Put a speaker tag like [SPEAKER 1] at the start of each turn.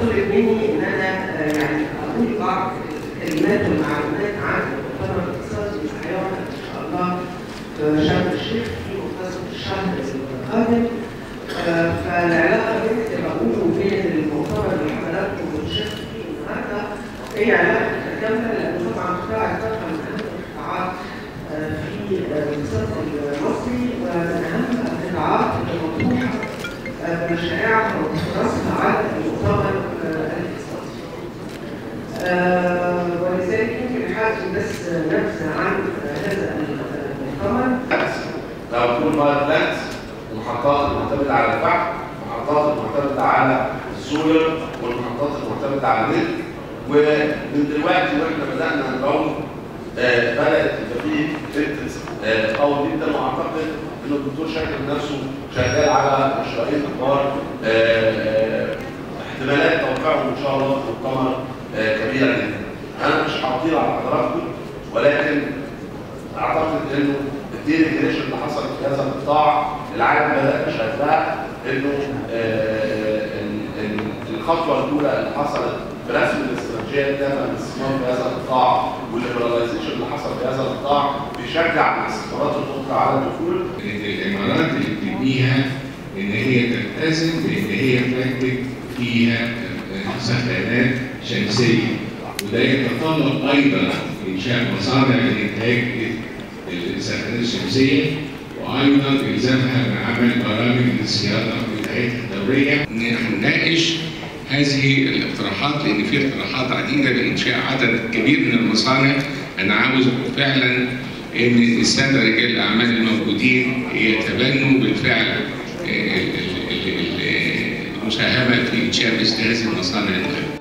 [SPEAKER 1] طلب مني إن أنا آه، يعني أقول بعض الكلمات والمعلومات عن المؤتمر الاقتصادي اللي هيعمل إن شاء الله. في شرم الشيخ في منتصف الشهر القادم. آه، فالعلاقة بين اللي بقوله وبين المؤتمر اللي حضراتكم بتشاركوا فيه النهارده هي علاقة متكاملة لأن طبعا قطاع الطاقة من أهم القطاعات آه، في آه، الاقتصاد المصري ومن أهم القطاعات اللي مطروحة آه، بمشاريعها وتراثها على المؤتمر آه، الاقتصادي. آه، ولذلك يمكن حاجة بس نبذه عن هذا المؤتمر
[SPEAKER 2] لو تكون بايو بلانتس المحطات المعتمده على الفحم المحطات المعتمده على السولر والمحطات المعتمده على النت ومن دلوقتي وإحنا نراوغ آه، بدات يبقى فيه انتنس قوي جدا واعتقد ان الدكتور شاكر نفسه شغال على مشروعين كبار احتمالات توقعهم ان شاء الله في آه، كبيرة جدا. أنا مش هطيل على حضراتكم ولكن أعتقد إنه ال deregulation اللي حصلت في هذا القطاع العالم بدأ شايفها إنه آه، ال- الخطوة الأولى اللي حصلت في رسم الاستراتيجية التامه للاستثمار في هذا القطاع وال liberalization اللي حصل في هذا القطاع بيشجع الاستثمارات الاخرى على الدخول
[SPEAKER 3] الإمارات اللي بتبنيها إن هي تلتزم بان هي تنتج فيها سخانات شمسية. وده يتطلب أيضا إنشاء مصانع لإنتاج السخانات الشمسية وأيضا الزامها بعمل برامج للصيانة بتاعتها الدورية. نناقش هذه الاقتراحات لأن في اقتراحات عديدة لإنشاء عدد كبير من المصانع. أنا عاوز فعلا إن الساده رجال الأعمال الموجودين يتبنوا بالفعل. включаем, если один на самом деле.